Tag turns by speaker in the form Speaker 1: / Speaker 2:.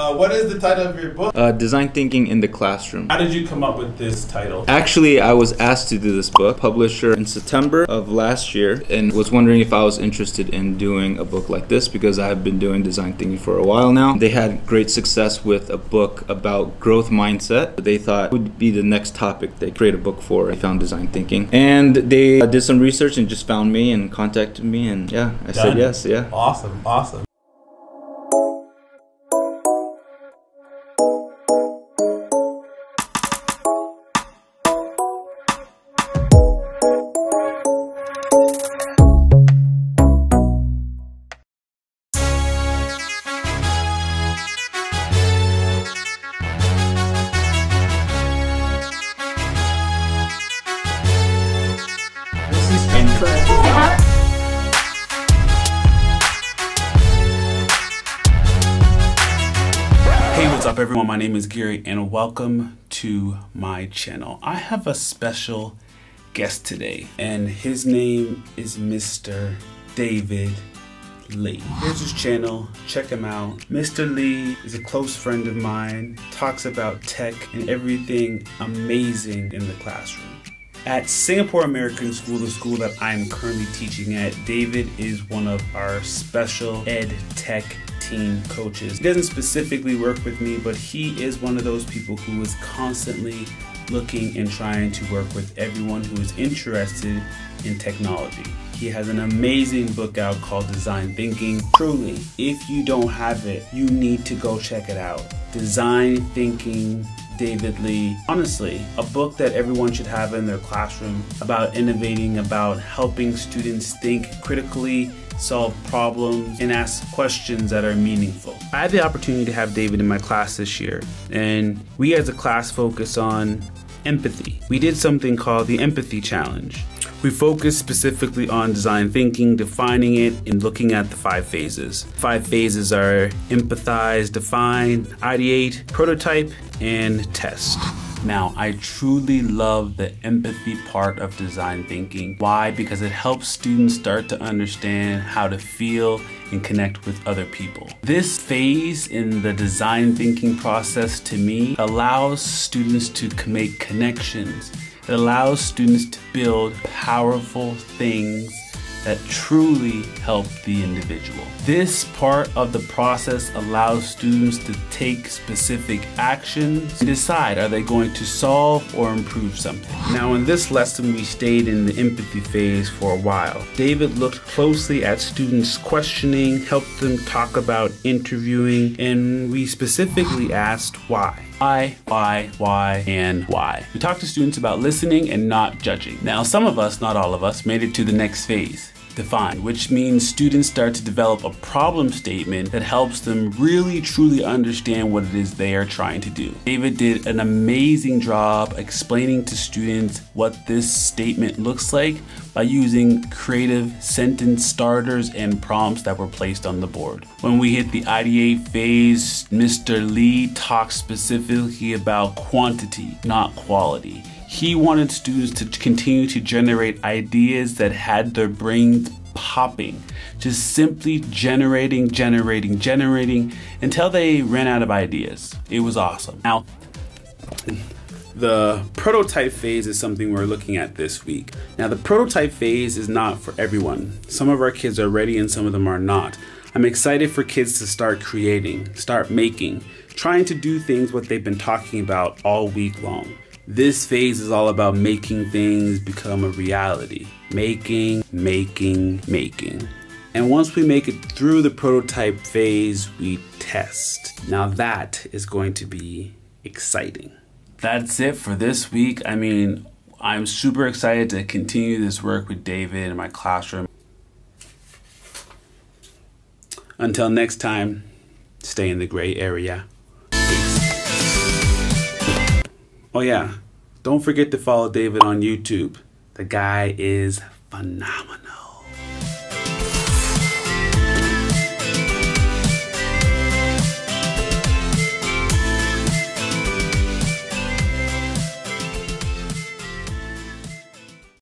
Speaker 1: Uh, what is the title of your book?
Speaker 2: Uh, Design Thinking in the Classroom.
Speaker 1: How did you come up with this title?
Speaker 2: Actually, I was asked to do this book, publisher in September of last year, and was wondering if I was interested in doing a book like this because I have been doing design thinking for a while now. They had great success with a book about growth mindset. They thought would be the next topic they create a book for. I found design thinking, and they uh, did some research and just found me and contacted me, and yeah, I
Speaker 1: Done.
Speaker 2: said yes. Yeah.
Speaker 1: Awesome, awesome.
Speaker 3: What's up, everyone? My name is Gary, and welcome to my channel. I have a special guest today, and his name is Mr. David Lee. Here's his channel, check him out. Mr. Lee is a close friend of mine, talks about tech and everything amazing in the classroom. At Singapore American School, the school that I'm currently teaching at, David is one of our special ed tech team coaches. He doesn't specifically work with me, but he is one of those people who is constantly looking and trying to work with everyone who is interested in technology. He has an amazing book out called Design Thinking. Truly, if you don't have it, you need to go check it out. Design Thinking David Lee. Honestly, a book that everyone should have in their classroom about innovating, about helping students think critically, solve problems, and ask questions that are meaningful. I had the opportunity to have David in my class this year, and we as a class focus on empathy. We did something called the Empathy Challenge. We focus specifically on design thinking, defining it, and looking at the five phases. Five phases are empathize, define, ideate, prototype, and test. Now, I truly love the empathy part of design thinking. Why? Because it helps students start to understand how to feel and connect with other people. This phase in the design thinking process to me allows students to make connections. Allows students to build powerful things that truly help the individual. This part of the process allows students to take specific actions and decide are they going to solve or improve something. Now in this lesson we stayed in the empathy phase for a while. David looked closely at students questioning, helped them talk about interviewing, and we specifically asked why. Why, why, why, and why. We talked to students about listening and not judging. Now, some of us, not all of us, made it to the next phase define, which means students start to develop a problem statement that helps them really truly understand what it is they are trying to do. David did an amazing job explaining to students what this statement looks like by using creative sentence starters and prompts that were placed on the board. When we hit the ideate phase, Mr. Lee talked specifically about quantity, not quality. He wanted students to continue to generate ideas that had their brains popping, just simply generating, generating, generating until they ran out of ideas. It was awesome. Now, the prototype phase is something we're looking at this week. Now, the prototype phase is not for everyone. Some of our kids are ready and some of them are not. I'm excited for kids to start creating, start making, trying to do things what they've been talking about all week long. This phase is all about making things become a reality. Making, making, making. And once we make it through the prototype phase, we test. Now that is going to be exciting. That's it for this week. I mean, I'm super excited to continue this work with David in my classroom. Until next time, stay in the gray area. Oh, yeah. Don't forget to follow David on YouTube. The guy is phenomenal.